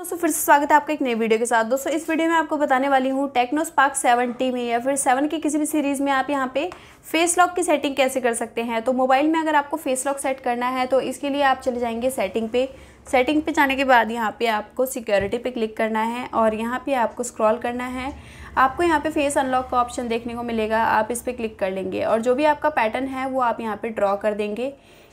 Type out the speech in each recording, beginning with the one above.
दोस्तों, फिर से स्वागत है आपका एक नई वीडियो के साथ। दोस्तों, इस वीडियो में आपको बताने वाली हूँ टेक्नो स्पार्क सेवेंटी में या फिर सेवन की किसी भी सीरीज़ में आप यहाँ पे फेस लॉक की सेटिंग कैसे कर सकते हैं। तो मोबाइल में अगर आपको फेस लॉक सेट करना है तो इसके लिए आप चले जाएँगे सेटिंग पे। सेटिंग पे जाने के बाद यहाँ पे आपको सिक्योरिटी पे क्लिक करना है और यहाँ पे आपको स्क्रॉल करना है। आपको यहाँ पे फेस अनलॉक का ऑप्शन देखने को मिलेगा, आप इस पर क्लिक कर लेंगे और जो भी आपका पैटर्न है, वो आप यहाँ पे ड्रॉ कर देंगे।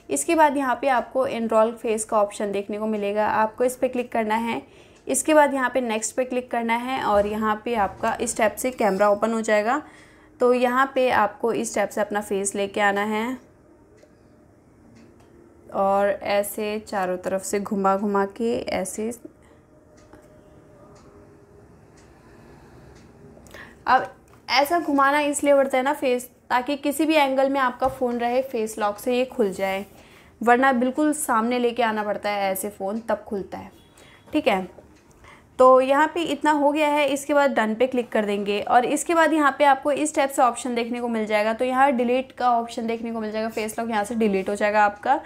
इसके बाद यहाँ पे आपको इनरोल फेस का ऑप्शन देखने को मिलेगा। आपको इस पर क्लिक करना है। इसके बाद यहाँ पे नेक्स्ट पे क्लिक करना है और यहाँ पे आपका इस स्टेप से कैमरा ओपन हो जाएगा। तो यहाँ पे आपको इस स्टेप से अपना फेस लेके आना है। और ऐसे चारों तरफ़ से घुमा घुमा के ऐसे। अब ऐसा घुमाना इसलिए पड़ता है ना फेस ताकि किसी भी एंगल में आपका फ़ोन रहे फेस लॉक से ये खुल जाए। वरना बिल्कुल सामने लेके आना पड़ता है, ऐसे फ़ोन तब खुलता है। ठीक है? तो यहाँ पे इतना हो गया है, इसके बाद डन पे क्लिक कर देंगे। और इसके बाद यहाँ पे आपको इस टाइप से ऑप्शन देखने को मिल जाएगा। तो यहाँ डिलीट का ऑप्शन देखने को मिल जाएगा। फेस लॉक यहाँ से डिलीट हो जाएगा आपका।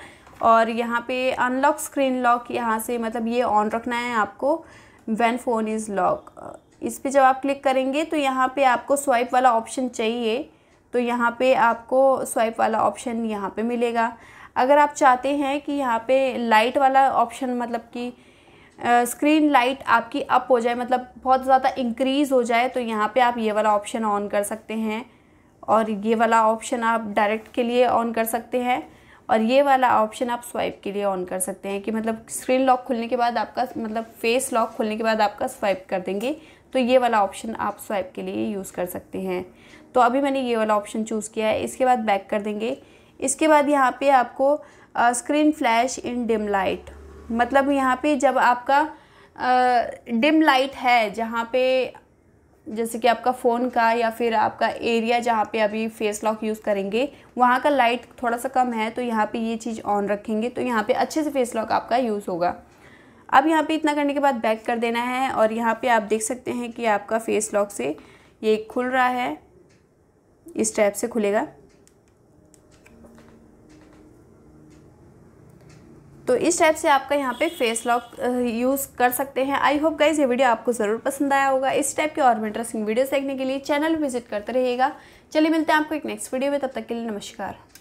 और यहाँ पे अनलॉक स्क्रीन लॉक यहाँ से मतलब ये ऑन रखना है आपको। वैन फ़ोन इज़ लॉक इस पर जब आप क्लिक करेंगे तो यहाँ पर आपको स्वाइप वाला ऑप्शन चाहिए। तो यहाँ पे आपको स्वाइप वाला ऑप्शन यहाँ पे मिलेगा। अगर आप चाहते हैं कि यहाँ पे लाइट वाला ऑप्शन मतलब कि स्क्रीन लाइट आपकी अप हो जाए मतलब बहुत ज़्यादा इंक्रीज़ हो जाए तो यहाँ पे आप ये वाला ऑप्शन ऑन कर सकते हैं। और ये वाला ऑप्शन आप डायरेक्ट के लिए ऑन कर सकते हैं। और ये वाला ऑप्शन आप स्वाइप के लिए ऑन कर सकते हैं कि मतलब स्क्रीन लॉक खुलने के बाद आपका मतलब फेस लॉक खुलने के बाद आपका स्वाइप कर देंगे। तो ये वाला ऑप्शन आप स्वाइप के लिए यूज़ कर सकते हैं। तो अभी मैंने ये वाला ऑप्शन चूज़ किया है। इसके बाद बैक कर देंगे। इसके बाद यहाँ पे आपको screen flash in dim light मतलब यहाँ पे जब आपका डिम लाइट है, जहाँ पे जैसे कि आपका फ़ोन का या फिर आपका एरिया जहाँ पे अभी फेस लॉक यूज़ करेंगे, वहाँ का लाइट थोड़ा सा कम है तो यहाँ पे ये चीज़ ऑन रखेंगे। तो यहाँ पे अच्छे से फेस लॉक आपका यूज़ होगा। अब यहाँ पे इतना करने के बाद बैक कर देना है और यहाँ पे आप देख सकते हैं कि आपका फेस लॉक से ये खुल रहा है। इस टाइप से खुलेगा। तो इस टाइप से आपका यहाँ पे फेस लॉक यूज़ कर सकते हैं। आई होप गाइज़ ये वीडियो आपको ज़रूर पसंद आया होगा। इस टाइप के और भी इंटरेस्टिंग वीडियोस देखने के लिए चैनल विज़िट करते रहिएगा। चलिए मिलते हैं आपको एक नेक्स्ट वीडियो में। तब तक के लिए नमस्कार।